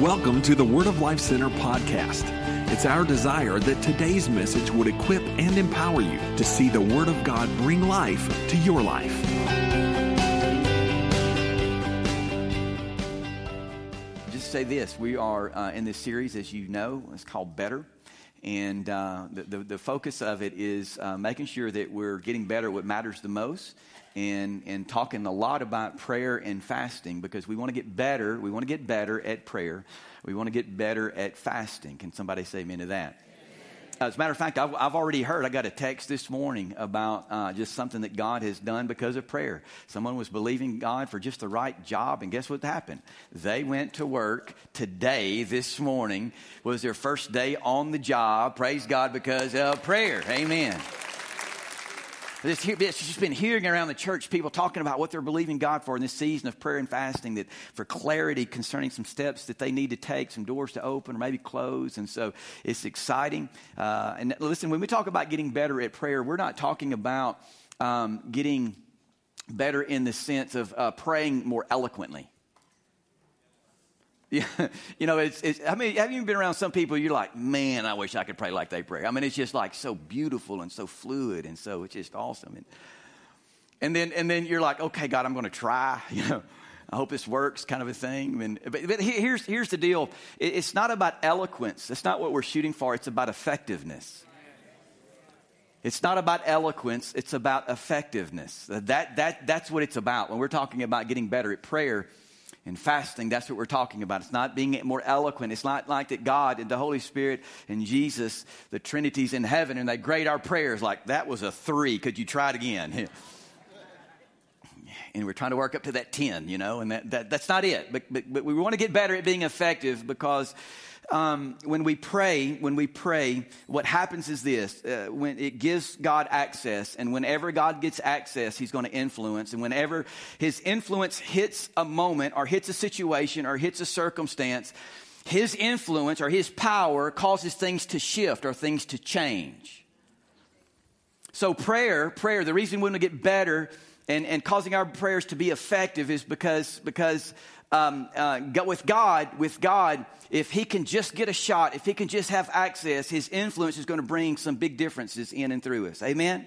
Welcome to the Word of Life Center podcast. It's our desire that today's message would equip and empower you to see the Word of God bring life to your life. Just say this we are uh, in this series, as you know, it's called Better. And uh, the, the, the, focus of it is uh, making sure that we're getting better at what matters the most and, and talking a lot about prayer and fasting because we want to get better. We want to get better at prayer. We want to get better at fasting. Can somebody say amen to that? As a matter of fact, I've, I've, already heard, I got a text this morning about uh, just something that God has done because of prayer. Someone was believing God for just the right job, and guess what happened? They went to work today, this morning, was their first day on the job. Praise God because of prayer. Amen. It's, just been hearing around the church people talking about what they're believing God for in this season of prayer and fasting, that for clarity concerning some steps that they need to take, some doors to open or maybe close. And so it's exciting. Uh, and listen, when we talk about getting better at prayer, we're not talking about um, getting better in the sense of uh, praying more eloquently. Yeah, you know, it's, it's, I mean, have you been around some people you're like, man, I wish I could pray like they pray. I mean, it's just like so beautiful and so fluid and so it's just awesome. And, and then, and then you're like, okay, God, I'm going to try, you know, I hope this works kind of a thing. And, but, but here's, here's the deal. It's not about eloquence. That's not what we're shooting for. It's about effectiveness. It's not about eloquence. It's about effectiveness. That, that, that's what it's about. When we're talking about getting better at prayer, and fasting, that's what we're talking about. It's not being more eloquent. It's not like that God and the Holy Spirit and Jesus, the Trinity's in heaven, and they grade our prayers like that was a three. Could you try it again? and we're trying to work up to that 10, you know, and that, that that's not it. But, but, but we want to get better at being effective because um, when we pray, when we pray, what happens is this: uh, when it gives God access, and whenever God gets access, He's going to influence. And whenever His influence hits a moment, or hits a situation, or hits a circumstance, His influence or His power causes things to shift or things to change. So prayer, prayer. The reason we want to get better and, and causing our prayers to be effective is because because um, uh, with God, with God, if he can just get a shot, if he can just have access, his influence is going to bring some big differences in and through us. Amen?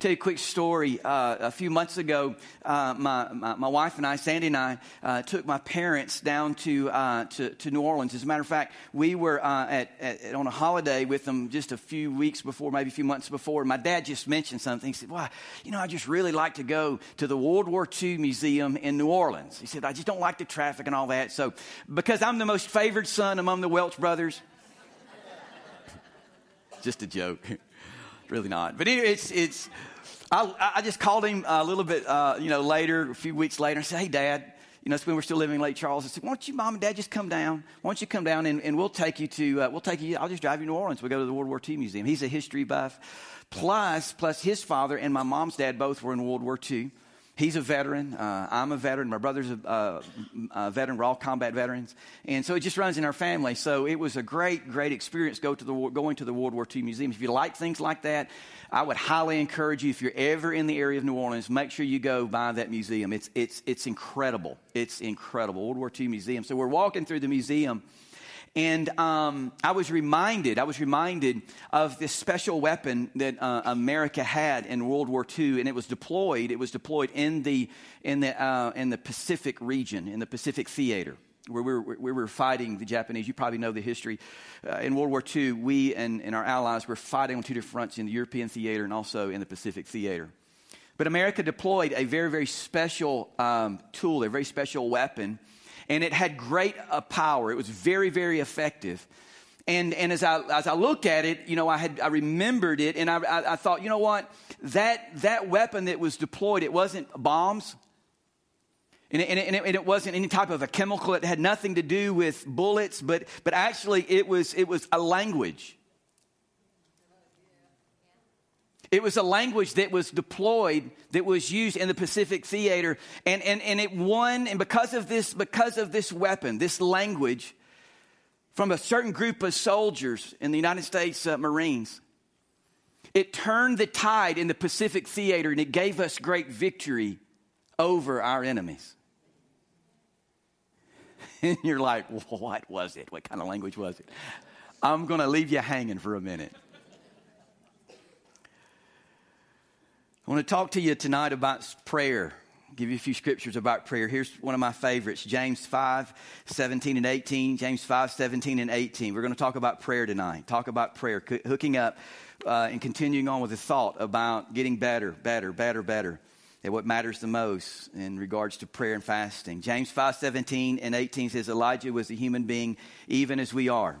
Tell you a quick story. Uh, a few months ago, uh, my, my, my, wife and I, Sandy and I, uh, took my parents down to, uh, to, to, New Orleans. As a matter of fact, we were uh, at, at, on a holiday with them just a few weeks before, maybe a few months before. My dad just mentioned something. He said, Well, you know, I just really like to go to the World War II Museum in New Orleans. He said, I just don't like the traffic and all that. So, because I'm the most favored son among the Welch brothers, just a joke. really not. But anyway, it's, it's, I, I just called him a little bit, uh, you know, later, a few weeks later, and said, hey, Dad, you know, it's when we're still living in Lake Charles. I said, why don't you, Mom and Dad, just come down? Why don't you come down and, and we'll take you to, uh, we'll take you, I'll just drive you to New Orleans. We'll go to the World War II Museum. He's a history buff. Plus, plus his father and my mom's dad both were in World War II. He's a veteran. Uh, I'm a veteran. My brother's a, uh, a, veteran. We're all combat veterans, and so it just runs in our family. So it was a great, great experience go to the going to the World War II Museum. If you like things like that, I would highly encourage you. If you're ever in the area of New Orleans, make sure you go by that museum. It's it's it's incredible. It's incredible. World War II Museum. So we're walking through the museum and um, I was reminded, I was reminded of this special weapon that uh, America had in World War II, and it was deployed. It was deployed in the in the uh, in the Pacific region, in the Pacific theater. Where we were, we were fighting the Japanese. You probably know the history. Uh, in World War II, we and, and our allies were fighting on two different fronts in the European theater and also in the Pacific theater. But America deployed a very, very special um, tool, a very special weapon and it had great uh, power. It was very, very effective. And, and as, I, as I looked at it, you know, I, had, I remembered it, and I, I, I thought, you know what? That, that weapon that was deployed, it wasn't bombs, and it, and, it, and it, wasn't any type of a chemical. It had nothing to do with bullets, but, but actually it was, it was a language. It was a language that was deployed, that was used in the Pacific theater. And, and, and it won, and because of this, because of this weapon, this language, from a certain group of soldiers in the United States uh, Marines, it turned the tide in the Pacific theater and it gave us great victory over our enemies. And you're like, what was it? What kind of language was it? I'm going to leave you hanging for a minute. I want to talk to you tonight about prayer. give you a few scriptures about prayer. Here's one of my favorites James 5, 17 and 18. James 5, 17 and 18. We're going to talk about prayer tonight. Talk about prayer, hooking up uh, and continuing on with the thought about getting better, better, better, better at what matters the most in regards to prayer and fasting. James 5, 17 and 18 says, Elijah was a human being even as we are.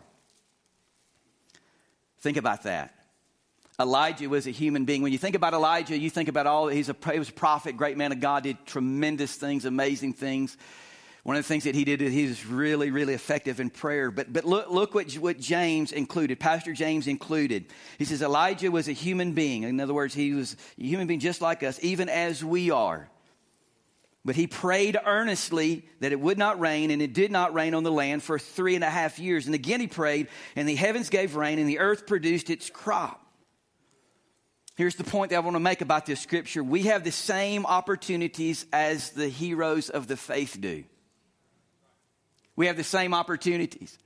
Think about that. Elijah was a human being. When you think about Elijah, you think about all, he's a, he was a prophet, great man of God, did tremendous things, amazing things. One of the things that he did, he was really, really effective in prayer. But, but look, look what, what James included, Pastor James included. He says Elijah was a human being. In other words, he was a human being just like us, even as we are. But he prayed earnestly that it would not rain, and it did not rain on the land for three and a half years. And again he prayed, and the heavens gave rain, and the earth produced its crop. Here's the point that I want to make about this scripture. We have the same opportunities as the heroes of the faith do. We have the same opportunities.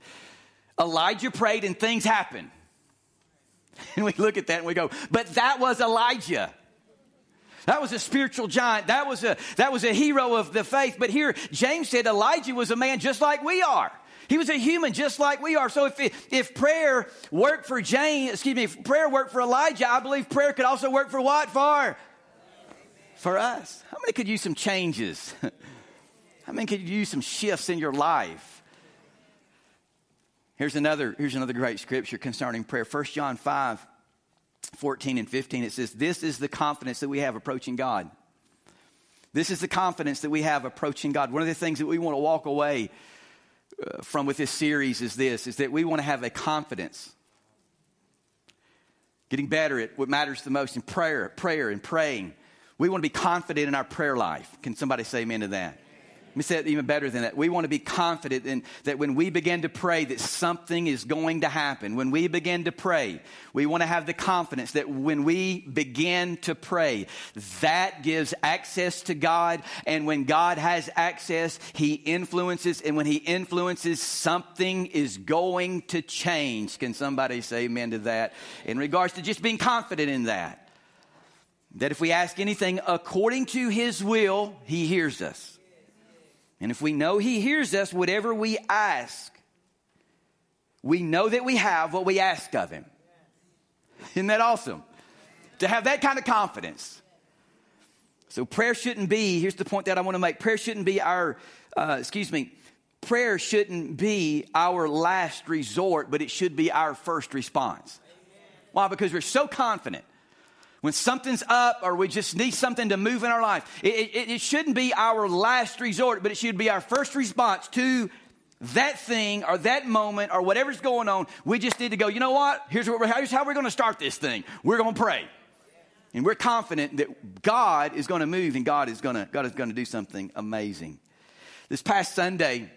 Elijah prayed and things happened. And we look at that and we go, but that was Elijah. That was a spiritual giant. That was a, that was a hero of the faith. But here, James said Elijah was a man just like we are. He was a human just like we are. So if, if prayer worked for James, excuse me, if prayer worked for Elijah, I believe prayer could also work for what? For? For us. How many could use some changes? How many could use some shifts in your life? Here's another, here's another great scripture concerning prayer. 1 John 5, 14 and 15. It says, This is the confidence that we have approaching God. This is the confidence that we have approaching God. One of the things that we want to walk away Uh, from with this series is this is that we want to have a confidence. Getting better at what matters the most in prayer prayer and praying. We want to be confident in our prayer life. Can somebody say amen to that let me say it even better than that. We want to be confident in, that when we begin to pray, that something is going to happen. When we begin to pray, we want to have the confidence that when we begin to pray, that gives access to God. And when God has access, He influences. And when He influences, something is going to change. Can somebody say amen to that? In regards to just being confident in that. That if we ask anything according to His will, He hears us. And if we know He hears us, whatever we ask, we know that we have what we ask of Him. Isn't that awesome? To have that kind of confidence. So prayer shouldn't be, here's the point that I want to make prayer shouldn't be our, uh, excuse me, prayer shouldn't be our last resort, but it should be our first response. Why? Because we're so confident when something's up or we just need something to move in our life, it, it, it shouldn't be our last resort, but it should be our first response to that thing or that moment or whatever's going on. We just need to go, you know what? Here's, what here's how we're going to start this thing. We're going to pray. And we're confident that God is going to move and God is going to, God is going to do something amazing. This past Sunday,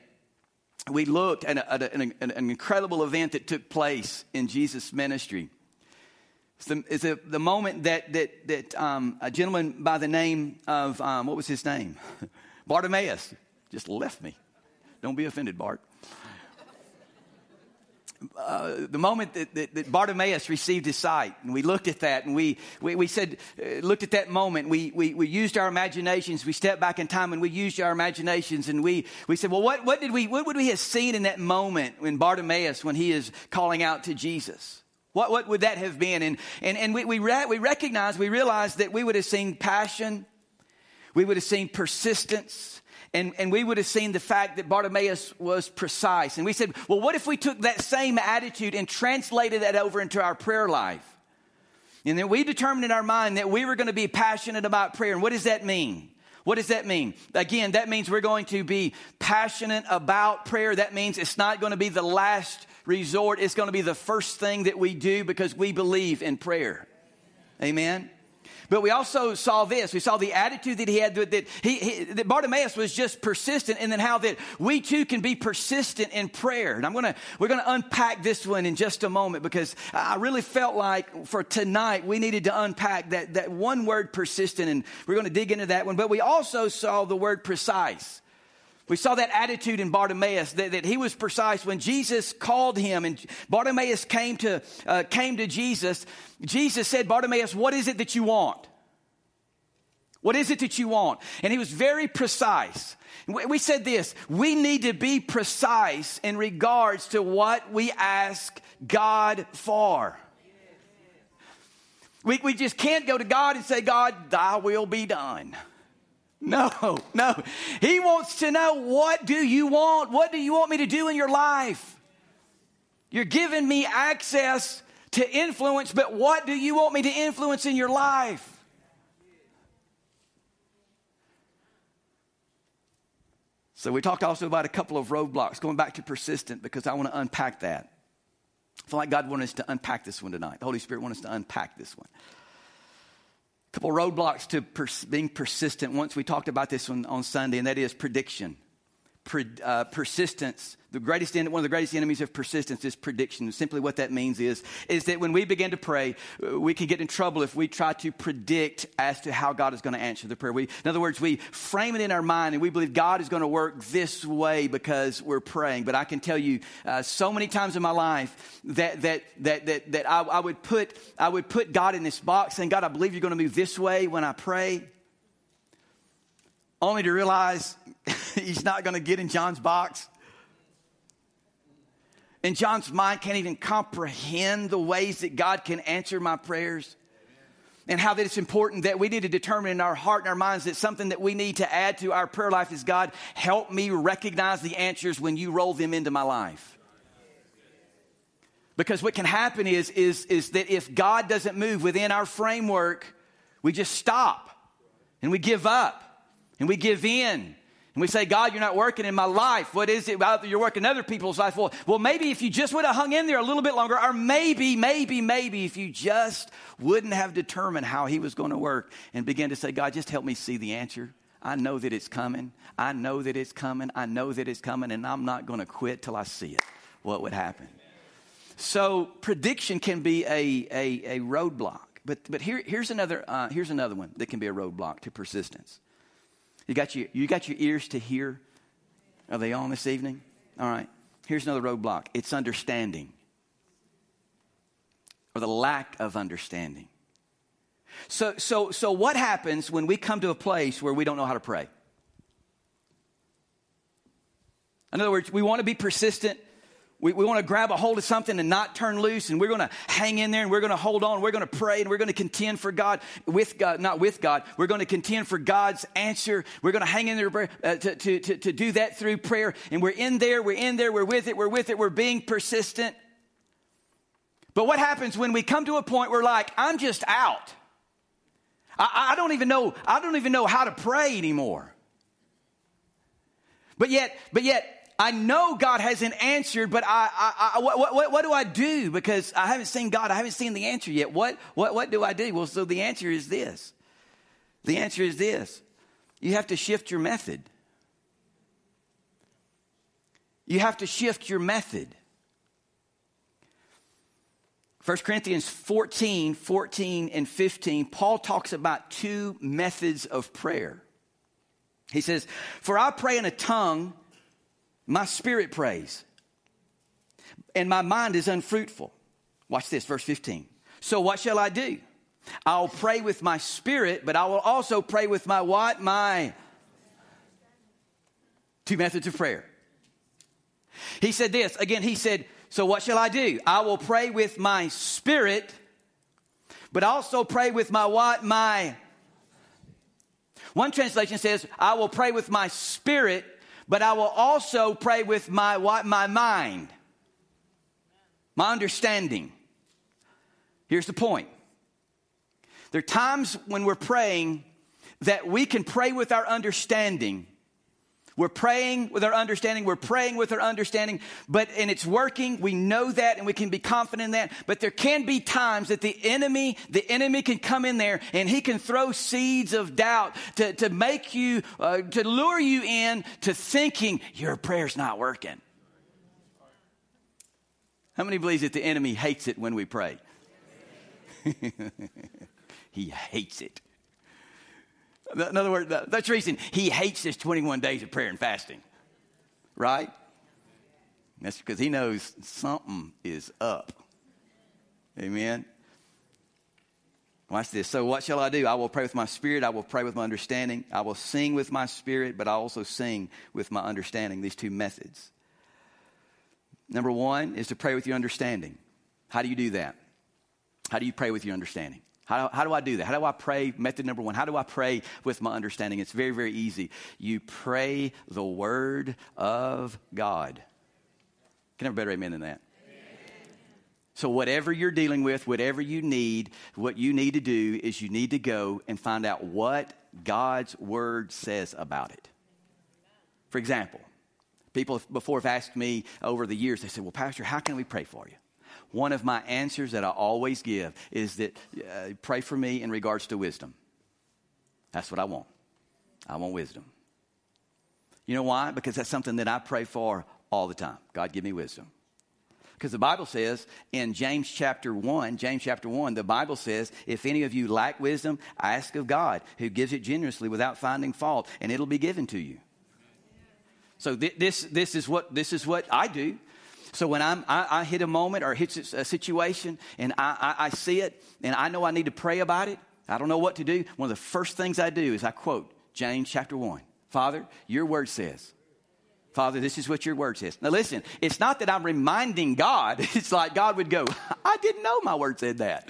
we looked at, a, at a, an incredible event that took place in Jesus' ministry. It's the, it's the moment that, that, that um, a gentleman by the name of, um, what was his name? Bartimaeus just left me. Don't be offended, Bart. Uh, the moment that, that, that, Bartimaeus received his sight, and we looked at that, and we, we, we said, uh, looked at that moment, we, we, we used our imaginations, we stepped back in time and we used our imaginations, and we, we said, well, what, what, did we, what would we have seen in that moment when Bartimaeus, when he is calling out to Jesus? What, what would that have been? And, and, and we, we, re- we recognize, we realize that we would have seen passion, we would have seen persistence, and, and we would have seen the fact that Bartimaeus was precise. And we said, well, what if we took that same attitude and translated that over into our prayer life? And then we determined in our mind that we were going to be passionate about prayer. And what does that mean? What does that mean? Again, that means we're going to be passionate about prayer. That means it's not going to be the last resort. It's going to be the first thing that we do because we believe in prayer. Amen. But we also saw this. We saw the attitude that he had that, he, he, that Bartimaeus was just persistent, and then how that we too can be persistent in prayer. And I'm gonna we're gonna unpack this one in just a moment because I really felt like for tonight we needed to unpack that that one word persistent, and we're gonna dig into that one. But we also saw the word precise. We saw that attitude in Bartimaeus, that, that, he was precise. When Jesus called him and Bartimaeus came to, uh, came to Jesus, Jesus said, Bartimaeus, what is it that you want? What is it that you want? And he was very precise. We said this we need to be precise in regards to what we ask God for. We, we just can't go to God and say, God, thy will be done. No, no. He wants to know what do you want? What do you want me to do in your life? You're giving me access to influence, but what do you want me to influence in your life? So we talked also about a couple of roadblocks, going back to persistent because I want to unpack that. I feel like God wanted us to unpack this one tonight. The Holy Spirit wants us to unpack this one couple roadblocks to pers- being persistent. Once we talked about this on Sunday, and that is prediction, uh, persistence the greatest, one of the greatest enemies of persistence is prediction. Simply what that means is, is that when we begin to pray, uh, we can get in trouble if we try to predict as to how God is going to answer the prayer. We, in other words, we frame it in our mind and we believe God is going to work this way because we're praying. But I can tell you uh, so many times in my life that, that, that, that, that I, I, would put, I would put God in this box saying, God, I believe you're going to move this way when I pray. Only to realize he's not going to get in John's box and John's mind can't even comprehend the ways that God can answer my prayers. And how that it's important that we need to determine in our heart and our minds that something that we need to add to our prayer life is God, help me recognize the answers when you roll them into my life. Because what can happen is, is, is that if God doesn't move within our framework, we just stop and we give up and we give in and we say, God, you're not working in my life. What is it about you're working in other people's life? Well, well, maybe if you just would have hung in there a little bit longer, or maybe, maybe, maybe if you just wouldn't have determined how he was going to work and begin to say, God, just help me see the answer. I know that it's coming. I know that it's coming. I know that it's coming, and I'm not going to quit till I see it. What would happen? So prediction can be a, a, a roadblock. But, but here, here's, another, uh, here's another one that can be a roadblock to persistence. You got your, you got your ears to hear? Are they on this evening? All right. Here's another roadblock it's understanding, or the lack of understanding. So, so, so, what happens when we come to a place where we don't know how to pray? In other words, we want to be persistent we, we want to grab a hold of something and not turn loose, and we're going to hang in there and we're going to hold on. We're going to pray and we're going to contend for God, with God, not with God. We're going to contend for God's answer. We're going to hang in there uh, to, to, to, to do that through prayer. And we're in there, we're in there, we're with it, we're with it, we're being persistent. But what happens when we come to a point where, like, I'm just out? I, I don't even know, I don't even know how to pray anymore. But yet, but yet, I know God hasn't answered, but I, I, I what, what, what, do I do? Because I haven't seen God. I haven't seen the answer yet. What, what, what do I do? Well, so the answer is this. The answer is this. You have to shift your method. You have to shift your method. 1 Corinthians 14, 14, and 15, Paul talks about two methods of prayer. He says, For I pray in a tongue my spirit prays, and my mind is unfruitful. Watch this, verse 15. So what shall I do? I'll pray with my spirit, but I will also pray with my what? My two methods of prayer. He said this again, he said, So what shall I do? I will pray with my spirit, but also pray with my what? My. One translation says, I will pray with my spirit, but I will also pray with my what? My mind, my understanding. Here's the point. There are times when we're praying that we can pray with our understanding we're praying with our understanding. We're praying with our understanding, but, and it's working. We know that and we can be confident in that. But there can be times that the enemy, the enemy can come in there and he can throw seeds of doubt to, to make you, uh, to lure you in to thinking your prayer's not working. How many believes that the enemy hates it when we pray? he hates it. In other words, that's the reason he hates this 21 days of prayer and fasting. right? That's because he knows something is up. Amen. Watch this. So, what shall I do? I will pray with my spirit. I will pray with my understanding. I will sing with my spirit, but I also sing with my understanding. These two methods. Number one is to pray with your understanding. How do you do that? How do you pray with your understanding? How, how do I do that? How do I pray? Method number one. How do I pray with my understanding? It's very, very easy. You pray the word of God. Can I have a better amen than that? So, whatever you're dealing with, whatever you need, what you need to do is you need to go and find out what God's word says about it. For example, people before have asked me over the years, they said, Well, Pastor, how can we pray for you? One of my answers that I always give is that uh, pray for me in regards to wisdom. That's what I want. I want wisdom. You know why? Because that's something that I pray for all the time. God, give me wisdom. Because the Bible says in James chapter 1, James chapter 1, the Bible says, if any of you lack wisdom, ask of God, who gives it generously without finding fault, and it'll be given to you. So th- this, this, is what, this is what I do. So when I'm, I, I hit a moment or hit a situation and I, I, I see it and I know I need to pray about it, I don't know what to do. One of the first things I do is I quote James chapter 1. Father, your word says, Father, this is what your word says. Now, listen, it's not that I'm reminding God. It's like God would go, I didn't know my word said that.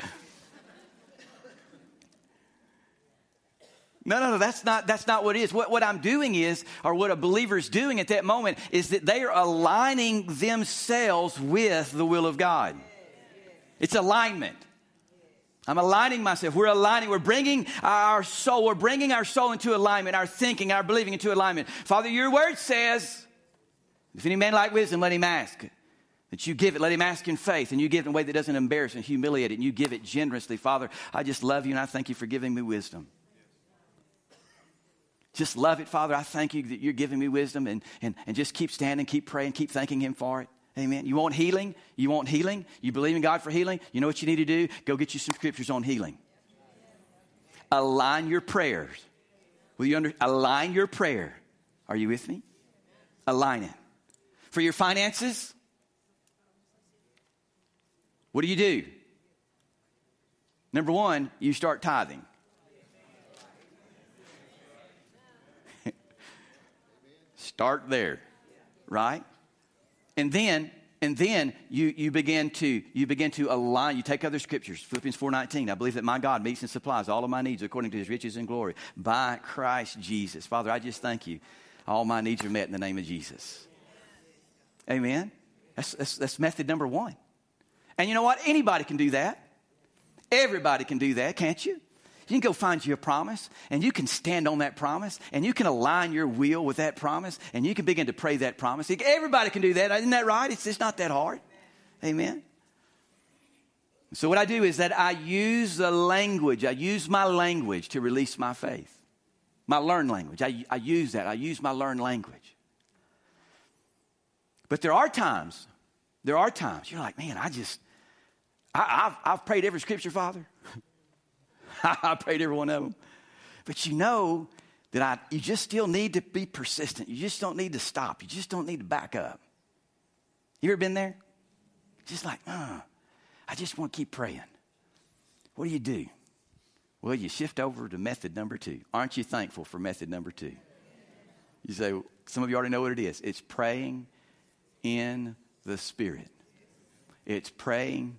No, no, no, that's not, that's not what it is. What, what I'm doing is, or what a believer is doing at that moment, is that they are aligning themselves with the will of God. It's alignment. I'm aligning myself. We're aligning. We're bringing our soul. We're bringing our soul into alignment, our thinking, our believing into alignment. Father, your word says, if any man lack wisdom, let him ask. That you give it, let him ask in faith, and you give it in a way that doesn't embarrass and humiliate it, and you give it generously. Father, I just love you and I thank you for giving me wisdom. Just love it, Father. I thank you that you're giving me wisdom and, and, and just keep standing, keep praying, keep thanking Him for it. Amen. You want healing? You want healing? You believe in God for healing? You know what you need to do? Go get you some scriptures on healing. Align your prayers. Will you under, align your prayer? Are you with me? Align it. For your finances, what do you do? Number one, you start tithing. Start there, right? And then and then you, you begin to you begin to align you take other scriptures philippians 4.19 i believe that my god meets and supplies all of my needs according to his riches and glory by christ jesus father i just thank you all my needs are met in the name of jesus Amen. That's, that's, that's method number one. And you know what? Anybody can do that. Everybody can do that, can't you? You can go find you a promise and you can stand on that promise and you can align your will with that promise and you can begin to pray that promise. Everybody can do that. Isn't that right? It's just not that hard. Amen. So, what I do is that I use the language, I use my language to release my faith. My learned language. I, I use that. I use my learned language. But there are times, there are times you're like, man, I just, I, have I've prayed every scripture, Father. I prayed every one of them. But you know that I, you just still need to be persistent. You just don't need to stop. You just don't need to back up. You ever been there? Just like, uh, I just want to keep praying. What do you do? Well, you shift over to method number two. Aren't you thankful for method number two? You say, some of you already know what it is. It's praying in the Spirit. It's praying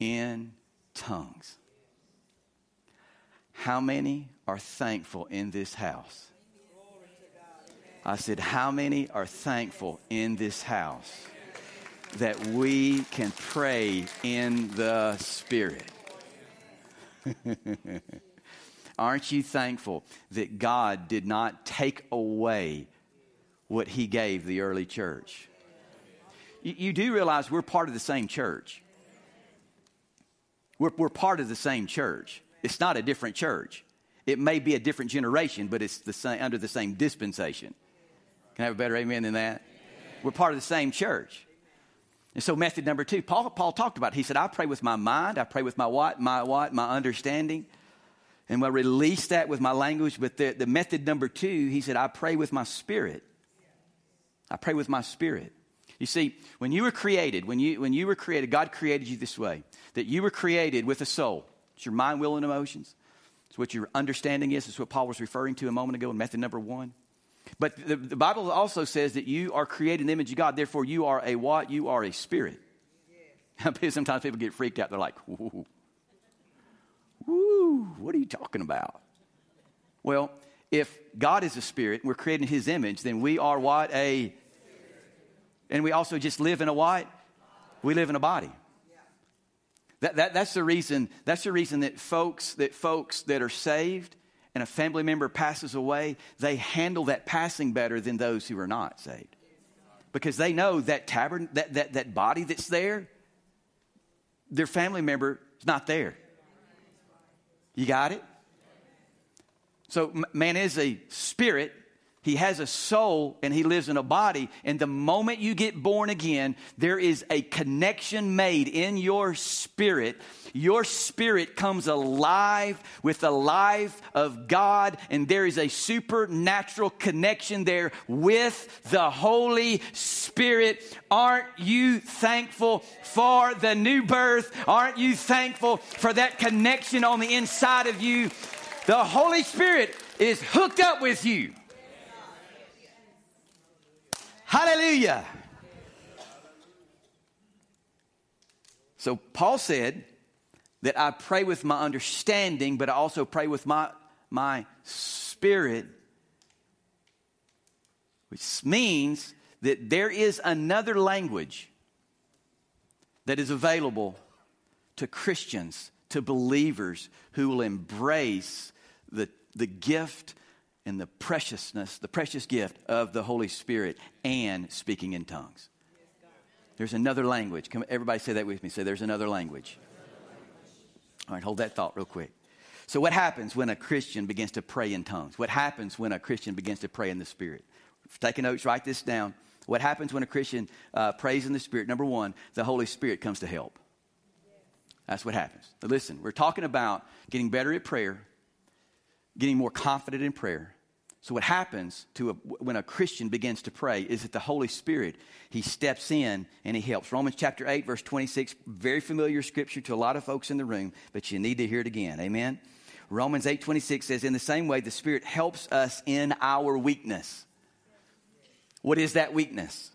in tongues. How many are thankful in this house? I said, How many are thankful in this house that we can pray in the Spirit? Aren't you thankful that God did not take away what He gave the early church? you, you do realize we're part of the same church. We're, we're part of the same church. It's not a different church. It may be a different generation, but it's the same, under the same dispensation. Can I have a better amen than that? We're part of the same church. And so, method number two, Paul, Paul talked about. It. He said, "I pray with my mind. I pray with my what, my what, my understanding, and I release that with my language." But the, the method number two, he said, "I pray with my spirit." I pray with my spirit. You see, when you were created, when you, when you were created, God created you this way that you were created with a soul. It's your mind, will, and emotions. It's what your understanding is. It's what Paul was referring to a moment ago in method number one. But the, the Bible also says that you are created in the image of God. Therefore, you are a what? You are a spirit. Yeah. Sometimes people get freaked out. They're like, woo, woo, what are you talking about? Well, if God is a spirit we're created in his image, then we are what? A and we also just live in a what? We live in a body. That, that, that's the reason, that's the reason that folks, that folks that are saved and a family member passes away, they handle that passing better than those who are not saved. Because they know that tabern, that, that, that body that's there, their family member is not there. You got it? So man is a spirit he has a soul and he lives in a body. And the moment you get born again, there is a connection made in your spirit. Your spirit comes alive with the life of God, and there is a supernatural connection there with the Holy Spirit. Aren't you thankful for the new birth? Aren't you thankful for that connection on the inside of you? The Holy Spirit is hooked up with you. Hallelujah. So Paul said that I pray with my understanding, but I also pray with my, my spirit, which means that there is another language that is available to Christians, to believers who will embrace the, the gift in the preciousness, the precious gift of the Holy Spirit and speaking in tongues. There's another language. Come, everybody say that with me. Say, there's another language. All right, hold that thought real quick. So, what happens when a Christian begins to pray in tongues? What happens when a Christian begins to pray in the Spirit? Taking notes, write this down. What happens when a Christian uh, prays in the Spirit? Number one, the Holy Spirit comes to help. That's what happens. Now listen, we're talking about getting better at prayer, getting more confident in prayer. So what happens to a, when a Christian begins to pray is that the Holy Spirit he steps in and he helps. Romans chapter 8 verse 26 very familiar scripture to a lot of folks in the room, but you need to hear it again. Amen. Romans 8:26 says in the same way the Spirit helps us in our weakness. What is that weakness?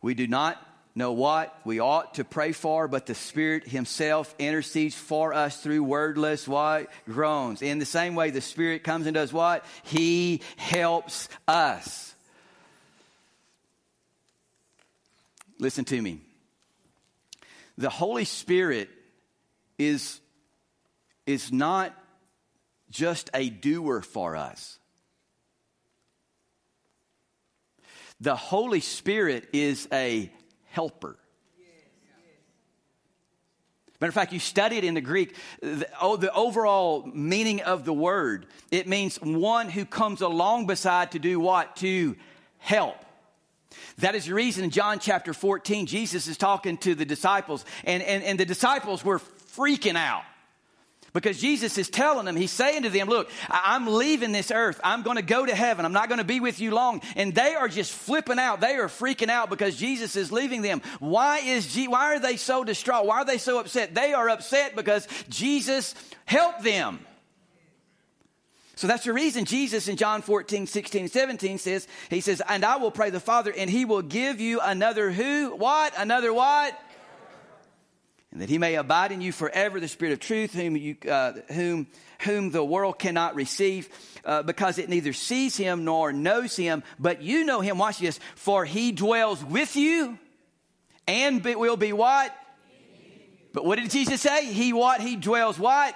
We do not know what we ought to pray for, but the Spirit Himself intercedes for us through wordless what? Groans. In the same way, the Spirit comes and does what? He helps us. Listen to me. The Holy Spirit is, is not just a doer for us. The Holy Spirit is a helper. Matter of fact, you study it in the Greek, the, oh, the overall meaning of the word, it means one who comes along beside to do what? To help. That is the reason in John chapter 14, Jesus is talking to the disciples, and, and, and the disciples were freaking out. Because Jesus is telling them, He's saying to them, Look, I'm leaving this earth. I'm going to go to heaven. I'm not going to be with you long. And they are just flipping out. They are freaking out because Jesus is leaving them. Why, is why are they so distraught? Why are they so upset? They are upset because Jesus helped them. So that's the reason Jesus in John 14, 16, 17 says, He says, And I will pray the Father, and He will give you another who? What? Another what? And that he may abide in you forever the spirit of truth whom you uh, whom whom the world cannot receive uh, because it neither sees him nor knows him but you know him watch this for he dwells with you and be, will be what? But what did jesus say? He what? He dwells what?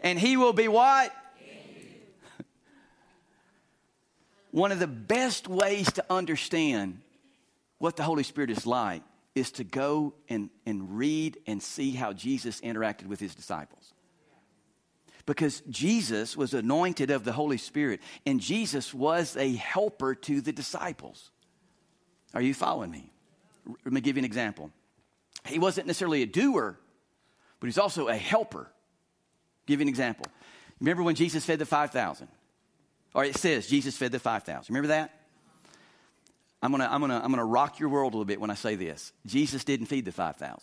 And he will be what? One of the best ways to understand what the holy spirit is like is to go and, and read and see how Jesus interacted with his disciples. Because Jesus was anointed of the Holy Spirit, and Jesus was a helper to the disciples. Are you following me? Let me give you an example. He wasn't necessarily a doer, but he's also a helper. Give you an example. Remember when Jesus fed the 5,000? Or it says Jesus fed the 5,000. Remember that? I'm gonna, I'm, gonna, I'm gonna rock your world a little bit when I say this. Jesus didn't feed the 5,000.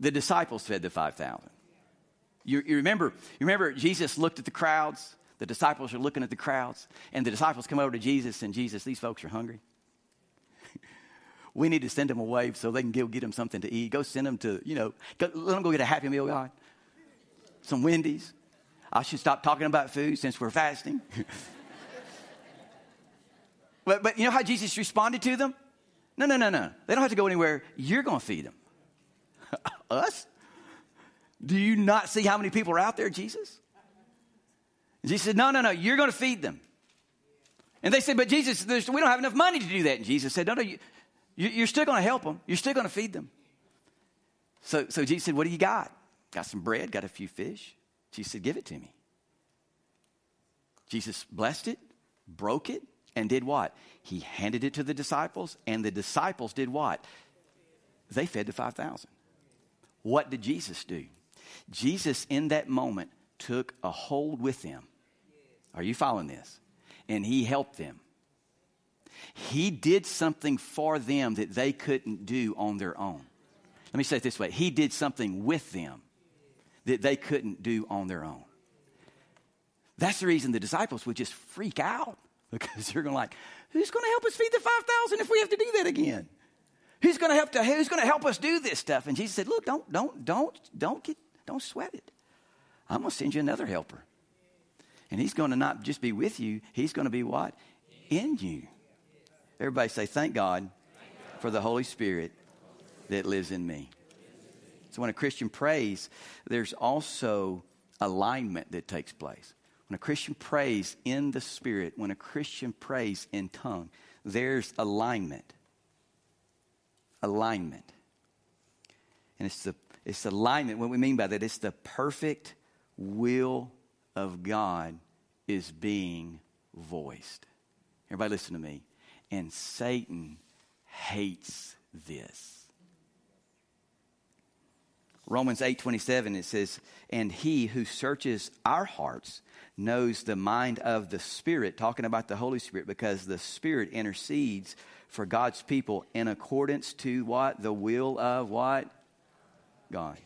The disciples fed the 5,000. You, you, remember, you remember Jesus looked at the crowds? The disciples are looking at the crowds, and the disciples come over to Jesus, and Jesus, these folks are hungry. we need to send them away so they can go get them something to eat. Go send them to, you know, go, let them go get a Happy Meal, God. Some Wendy's. I should stop talking about food since we're fasting. but, but you know how Jesus responded to them? No, no, no, no. They don't have to go anywhere. You're going to feed them. Us? Do you not see how many people are out there, Jesus? And Jesus said, No, no, no, you're going to feed them. And they said, But Jesus, we don't have enough money to do that. And Jesus said, No, no, you, you're still going to help them. You're still going to feed them. So, so Jesus said, What do you got? Got some bread, got a few fish. Jesus said, Give it to me. Jesus blessed it, broke it, and did what? He handed it to the disciples, and the disciples did what? They fed the 5,000. What did Jesus do? Jesus, in that moment, took a hold with them. Are you following this? And he helped them. He did something for them that they couldn't do on their own. Let me say it this way He did something with them that they couldn't do on their own. That's the reason the disciples would just freak out because you're going to like, who's going to help us feed the 5,000 if we have to do that again? Who's going to help to, who's going to help us do this stuff? And Jesus said, look, don't, don't, don't, don't get, don't sweat it. I'm going to send you another helper. And he's going to not just be with you, he's going to be what? In you. Everybody say, thank God for the Holy Spirit that lives in me. So when a Christian prays, there's also alignment that takes place. When a Christian prays in the Spirit, when a Christian prays in tongue, there's alignment. Alignment. And it's the it's alignment. What we mean by that, it's the perfect will of God is being voiced. Everybody listen to me. And Satan hates this. Romans 8:27 it says, "And he who searches our hearts knows the mind of the Spirit," talking about the Holy Spirit because the Spirit intercedes for God's people in accordance to what? The will of what? God.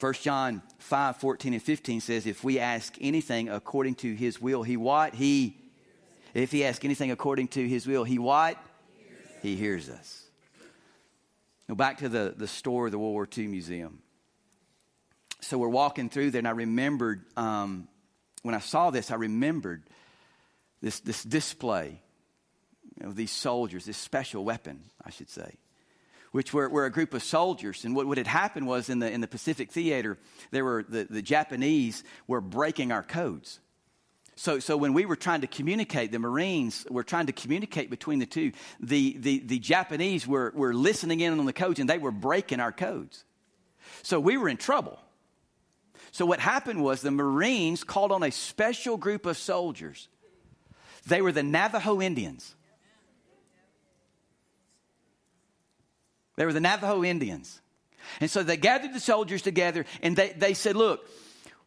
1 John 5, 14 and 15 says, if we ask anything according to his will, he what? He, if he ask anything according to his will, he what? He hears us. Now back to the, the store of the World War II Museum. So we're walking through there, and I remembered, um, when I saw this, I remembered this, this display of these soldiers, this special weapon, I should say which were, were, a group of soldiers. And what, what had happened was in the, in the Pacific Theater, there were, the, the Japanese were breaking our codes. So, so when we were trying to communicate, the Marines were trying to communicate between the two. The, the, the Japanese were, were listening in on the codes and they were breaking our codes. So we were in trouble. So what happened was the Marines called on a special group of soldiers. They were the Navajo Indians. They were the Navajo Indians. And so they gathered the soldiers together and they, they said, Look,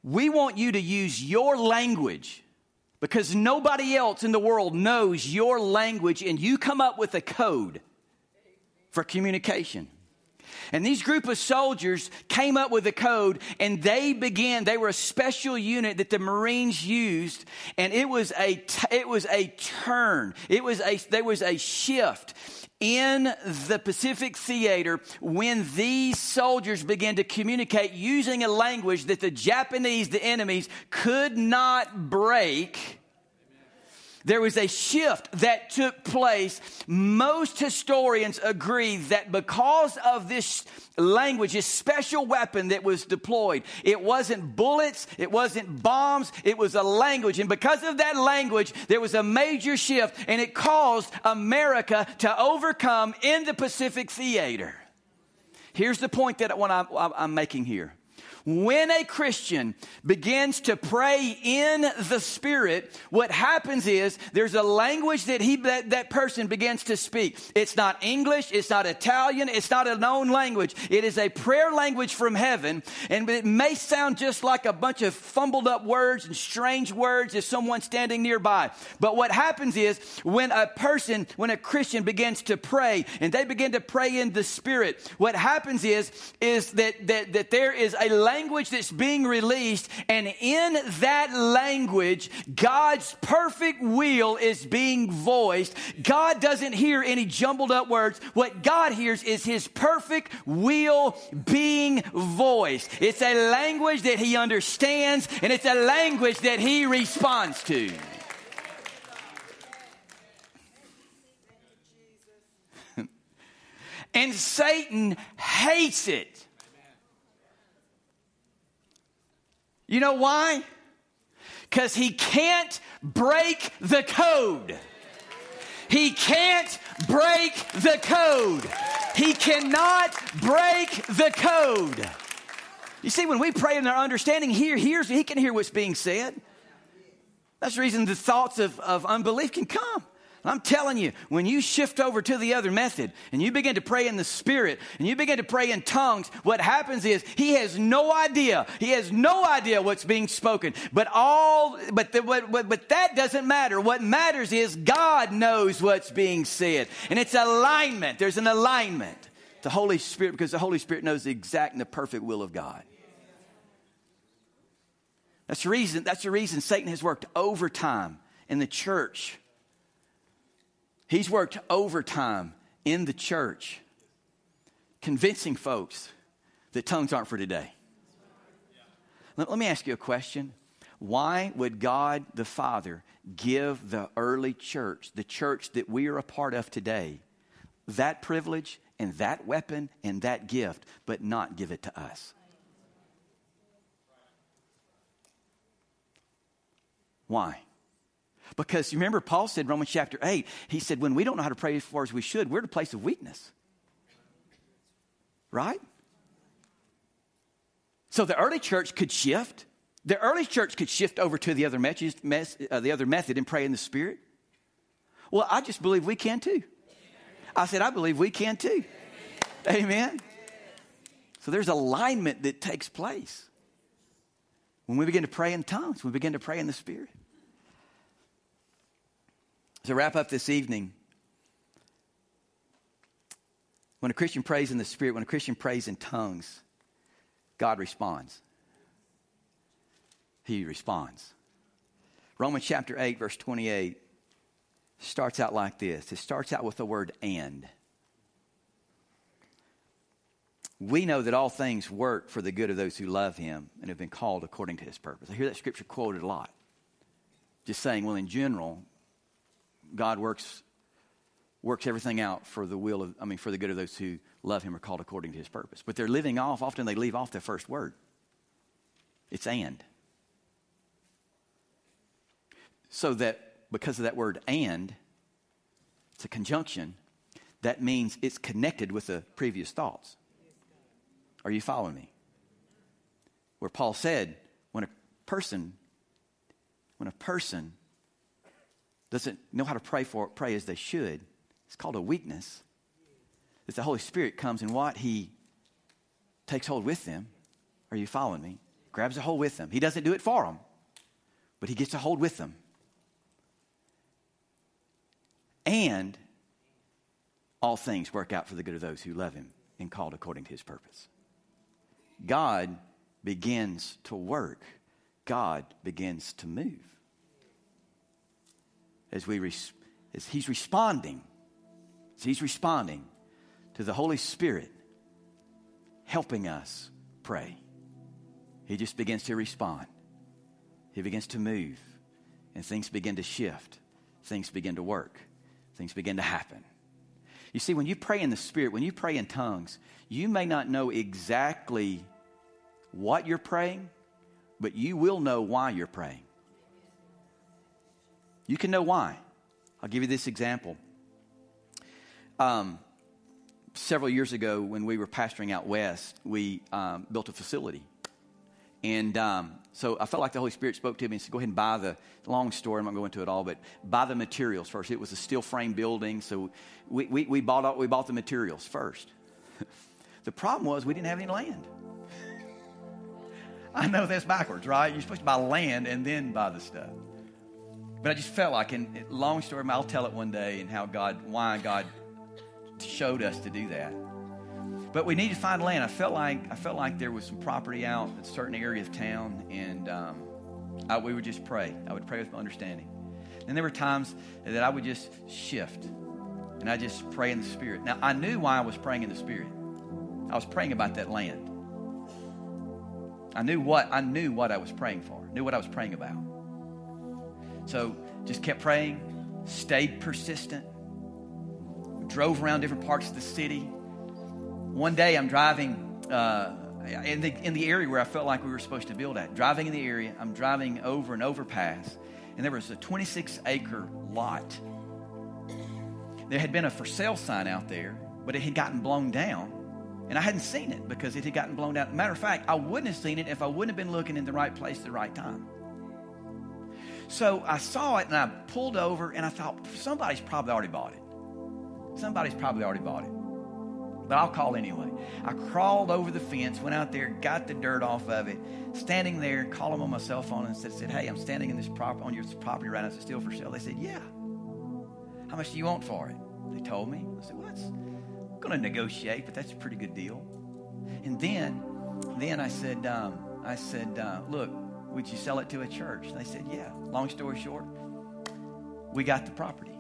we want you to use your language because nobody else in the world knows your language, and you come up with a code for communication. And these group of soldiers came up with a code and they began, they were a special unit that the Marines used. And it was a, it was a turn. It was a, there was a shift in the Pacific theater when these soldiers began to communicate using a language that the Japanese, the enemies, could not break. There was a shift that took place. Most historians agree that because of this language, this special weapon that was deployed, it wasn't bullets, it wasn't bombs, it was a language. And because of that language, there was a major shift and it caused America to overcome in the Pacific theater. Here's the point that I'm, I'm making here. When a Christian begins to pray in the Spirit, what happens is there's a language that he that, that person begins to speak. It's not English, it's not Italian, it's not a known language. It is a prayer language from heaven, and it may sound just like a bunch of fumbled up words and strange words as someone standing nearby. But what happens is when a person, when a Christian begins to pray and they begin to pray in the Spirit, what happens is is that that, that there is a language that's being released, and in that language, God's perfect will is being voiced. God doesn't hear any jumbled up words. What God hears is His perfect will being voiced. It's a language that He understands, and it's a language that He responds to. and Satan hates it. You know why? Because he can't break the code. He can't break the code. He cannot break the code. You see, when we pray in our understanding, he hears, he can hear what's being said. That's the reason the thoughts of, of unbelief can come. I'm telling you, when you shift over to the other method and you begin to pray in the Spirit and you begin to pray in tongues, what happens is he has no idea. He has no idea what's being spoken. But all, but, the, but, that doesn't matter. What matters is God knows what's being said. And it's alignment. There's an alignment. The Holy Spirit, because the Holy Spirit knows the exact and the perfect will of God. That's the reason, that's the reason Satan has worked overtime in the church He's worked overtime in the church, convincing folks that tongues aren't for today. Let, let me ask you a question. Why would God the Father give the early church, the church that we are a part of today, that privilege and that weapon and that gift, but not give it to us? Why? Because you remember, Paul said, Romans chapter 8, he said, when we don't know how to pray as far as we should, we're at a place of weakness. Right? So the early church could shift. The early church could shift over to the other, method, uh, the other method and pray in the Spirit. Well, I just believe we can too. I said, I believe we can too. Amen. So there's alignment that takes place when we begin to pray in tongues, we begin to pray in the Spirit. To wrap up this evening, when a Christian prays in the Spirit, when a Christian prays in tongues, God responds. He responds. Romans chapter 8, verse 28 starts out like this it starts out with the word and. We know that all things work for the good of those who love him and have been called according to his purpose. I hear that scripture quoted a lot. Just saying, well, in general, God works works everything out for the will of I mean for the good of those who love him or called according to his purpose. But they're living off often they leave off the first word. It's and. So that because of that word and it's a conjunction that means it's connected with the previous thoughts. Are you following me? Where Paul said when a person when a person doesn't know how to pray for pray as they should. It's called a weakness. That the Holy Spirit comes and what he takes hold with them. Are you following me? Grabs a hold with them. He doesn't do it for them, but he gets a hold with them. And all things work out for the good of those who love him and called according to his purpose. God begins to work. God begins to move as, we res- as he's responding, as he's responding to the Holy Spirit helping us pray. He just begins to respond. He begins to move, and things begin to shift. Things begin to work. Things begin to happen. You see, when you pray in the Spirit, when you pray in tongues, you may not know exactly what you're praying, but you will know why you're praying. You can know why. I'll give you this example. Um, several years ago, when we were pastoring out west, we um, built a facility. And um, so I felt like the Holy Spirit spoke to me and said, go ahead and buy the long story. I'm not going into it all, but buy the materials first. It was a steel frame building, so we, we, we, bought, we bought the materials first. the problem was we didn't have any land. I know that's backwards, right? You're supposed to buy land and then buy the stuff. But I just felt like, and long story, I'll tell it one day and how God, why God showed us to do that. But we needed to find land. I felt like I felt like there was some property out in a certain area of town, and um, I, we would just pray. I would pray with my understanding. And there were times that I would just shift, and I just pray in the Spirit. Now I knew why I was praying in the Spirit. I was praying about that land. I knew what I knew what I was praying for. Knew what I was praying about. So just kept praying, stayed persistent, drove around different parts of the city. One day I'm driving uh, in, the, in the area where I felt like we were supposed to build at. Driving in the area, I'm driving over an overpass, and there was a 26 acre lot. There had been a for sale sign out there, but it had gotten blown down. And I hadn't seen it because it had gotten blown down. Matter of fact, I wouldn't have seen it if I wouldn't have been looking in the right place at the right time. So I saw it and I pulled over and I thought, somebody's probably already bought it. Somebody's probably already bought it. But I'll call anyway. I crawled over the fence, went out there, got the dirt off of it, standing there, called them on my cell phone and said, said Hey, I'm standing in this prop- on your property right now. Is it still for sale? They said, Yeah. How much do you want for it? They told me. I said, Well, that's going to negotiate, but that's a pretty good deal. And then, then I said, um, I said, uh, look, would you sell it to a church? They said, yeah. Long story short, we got the property.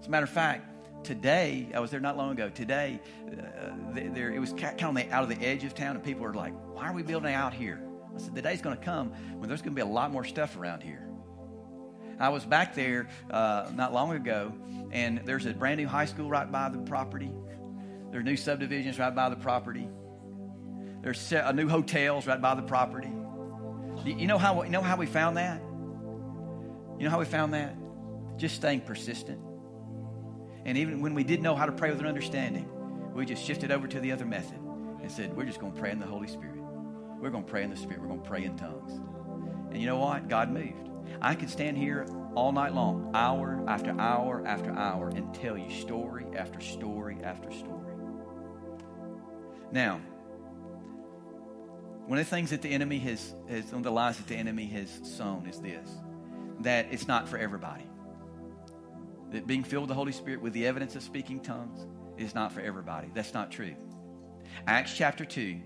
As a matter of fact, today I was there not long ago. Today, uh, there it was kind of out of the edge of town, and people were like, "Why are we building out here?" I said, "The day's going to come when there's going to be a lot more stuff around here." I was back there uh, not long ago, and there's a brand new high school right by the property. There are new subdivisions right by the property. There's new hotels right by the property. You know how, you know how we found that? You know how we found that? Just staying persistent. And even when we didn't know how to pray with an understanding, we just shifted over to the other method and said, We're just going to pray in the Holy Spirit. We're going to pray in the Spirit. We're going to pray in tongues. And you know what? God moved. I could stand here all night long, hour after hour after hour, and tell you story after story after story. Now, one of the things that the enemy has, has, one of the lies that the enemy has sown is this that it's not for everybody. That being filled with the Holy Spirit with the evidence of speaking tongues is not for everybody. That's not true. Acts chapter 2,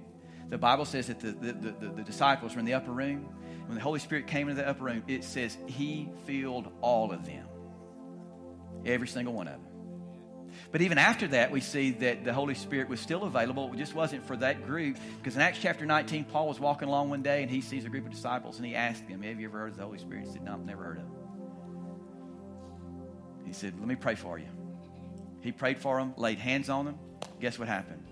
the Bible says that the, the, the, the disciples were in the upper room. When the Holy Spirit came into the upper room, it says he filled all of them. Every single one of them. But even after that, we see that the Holy Spirit was still available. It just wasn't for that group. Because in Acts chapter 19, Paul was walking along one day and he sees a group of disciples and he asked them, Have you ever heard of the Holy Spirit? He said, No, I've never heard of him. He said, Let me pray for you. He prayed for them, laid hands on them. Guess what happened?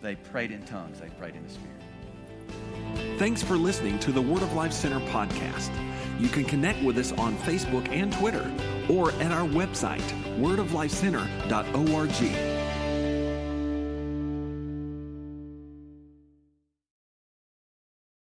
They prayed in tongues, they prayed in the Spirit. Thanks for listening to the Word of Life Center podcast. You can connect with us on Facebook and Twitter or at our website, wordoflifecenter.org.